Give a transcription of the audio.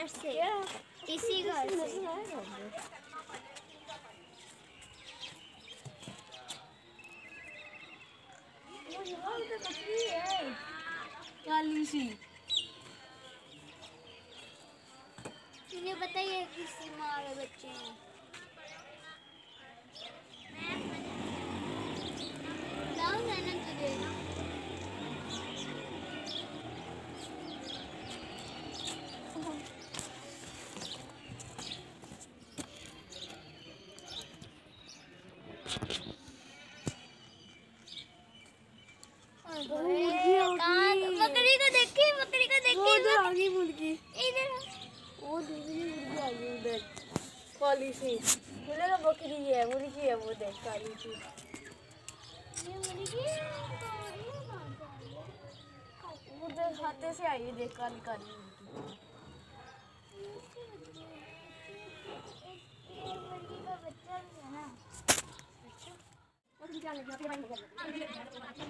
घर से इसी घर से काली सी बताइए किसी मारे बच्चे हैं बकरी को देखी बकरी को देखी उधर आ गई मुर्गी। इधर वो दूसरी मुर्गी आ गई उधर। काली सी। मुझे तो बकरी है मुर्गी है वो देख काली सी। ये मुर्गी से आई उधर खाते से आई है देख काली काली मुर्गी ये मुर्गी का बच्चा भी है ना